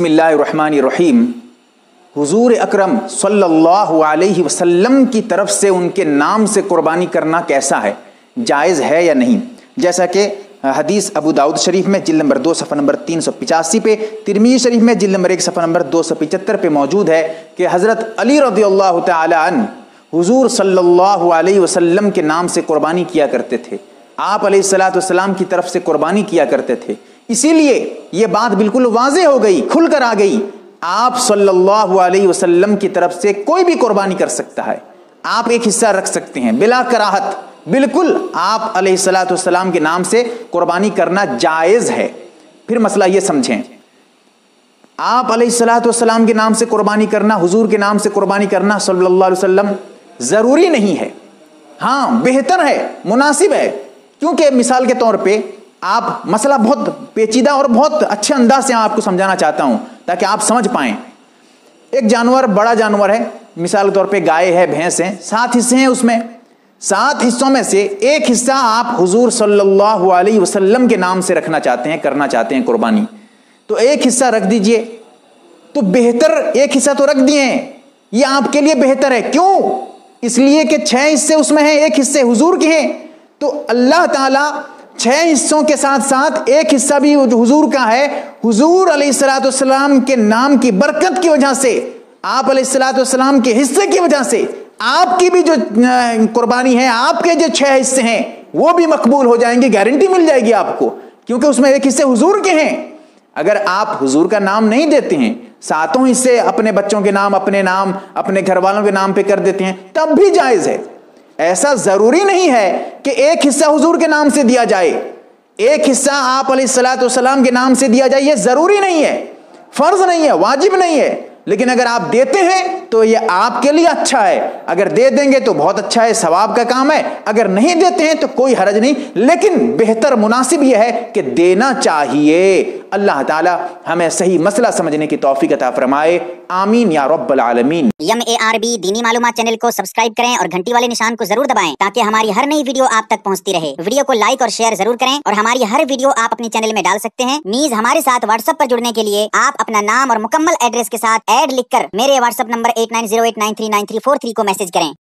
بسم اللہ الرحمن الرحیم حضور اکرم صلی اللہ علیہ وسلم کی طرف سے ان کے نام سے قربانی کرنا کیسا ہے؟ جائز ہے یا نہیں؟ جیسا کہ حدیث ابو داود شریف میں جلد نمبر دو صفحہ نمبر تین سو پچاسی پہ ترمی شریف میں جلد نمبر ایک صفحہ نمبر دو سو پچہتر پہ موجود ہے کہ حضرت علی رضی اللہ تعالی عنہ حضور صلی اللہ علیہ وسلم کے نام سے قربانی کیا کرتے تھے۔ آپ علیہ السلاۃ والسلام کی طرف سے قربانی کیا کرتے تھے۔ اسی لیے یہ بات بالکل واضح ہو گئی، کھل کر آ گئی۔ آپ صلی اللہ علیہ وسلم کی طرف سے کوئی بھی قربانی کر سکتا ہے۔ آپ ایک حصہ رکھ سکتے ہیں، بلا کراہت۔ بالکل آپ علیہ السلاۃ والسلام کے نام سے قربانی کرنا جائز ہے۔ پھر مسئلہ یہ سمجھیں، آپ علیہ السلاۃ والسلام کے نام سے قربانی کرنا، حضور کے نام سے قربانی کرنا صلی اللہ علیہ وسلم ضروری نہیں ہے۔ ہاں بہتر ہے، مناسب ہے۔ کیونکہ مثال کے طور پہ آپ مسئلہ بہت پیچیدہ اور بہت اچھے انداز سے آپ کو سمجھانا چاہتا ہوں تاکہ آپ سمجھ پائیں۔ ایک جانور بڑا جانور ہے، مثال کے طور پہ گائے ہے، بھینس ہے، سات حصے ہیں اس میں۔ سات حصوں میں سے ایک حصہ آپ حضور صلی اللہ علیہ وسلم کے نام سے رکھنا چاہتے ہیں، کرنا چاہتے ہیں قربانی۔ تو ایک حصہ رکھ دیجیے۔ تو بہتر ایک حصہ تو رکھ دیے یہ آپ کے لیے بہتر ہے۔ کیوں؟ اس لیے کہ چھ حصے اس میں ہیں، ایک حصے حضور کے ہیں۔ تو اللہ تعالیٰ چھ حصوں کے ساتھ ساتھ ایک حصہ بھی حضور کا ہے۔ حضور علیہ السلاۃ والسلام کے نام کی برکت کی وجہ سے، آپ علیہ السلاۃ والسلام کے حصے کی وجہ سے آپ کی بھی جو قربانی ہے، آپ کے جو چھ حصے ہیں، وہ بھی مقبول ہو جائیں گے گارنٹی مل جائے گی آپ کو۔ کیونکہ اس میں ایک حصے حضور کے ہیں۔ اگر آپ حضور کا نام نہیں دیتے ہیں، ساتوں حصے اپنے بچوں کے نام، اپنے نام، اپنے گھر والوں کے نام پہ کر دیتے ہیں، تب بھی جائز ہے۔ ایسا ضروری نہیں ہے کہ ایک حصہ حضور کے نام سے دیا جائے۔ ایک حصہ آپ علیہ السلاۃ والسلام کے نام سے دیا جائے، یہ ضروری نہیں ہے۔ فرض نہیں ہے، واجب نہیں ہے۔ لیکن اگر آپ دیتے ہیں تو یہ آپ کے لیے اچھا ہے۔ اگر دے دیں گے تو بہت اچھا ہے، ثواب کا کام ہے۔ اگر نہیں دیتے ہیں تو کوئی حرج نہیں۔ لیکن بہتر مناسب یہ ہے کہ دینا چاہیے۔ اللہ تعالی ہمیں صحیح مسئلہ سمجھنے کی توفیق عطا فرمائے۔ آمین یا رب العالمین۔ یم اے آر بی دینی معلومات چینل کو سبسکرائب کریں اور گھنٹی والے نشان کو ضرور دبائیں تاکہ ہماری ہر نئی ویڈیو آپ تک پہنچتی رہے۔ ویڈیو کو لائک اور شیئر ضرور کریں اور ہماری ہر ویڈیو آپ اپنی چینل میں ڈال سکتے ہیں۔ نیز ہمارے ساتھ واٹس ایپ پر جڑنے کے لیے آپ اپنا نام اور مکمل ایڈریس کے ساتھ ایڈ لکھ کر میرے WhatsApp number eight nine zero eight nine three nine three four three کو میسج کریں۔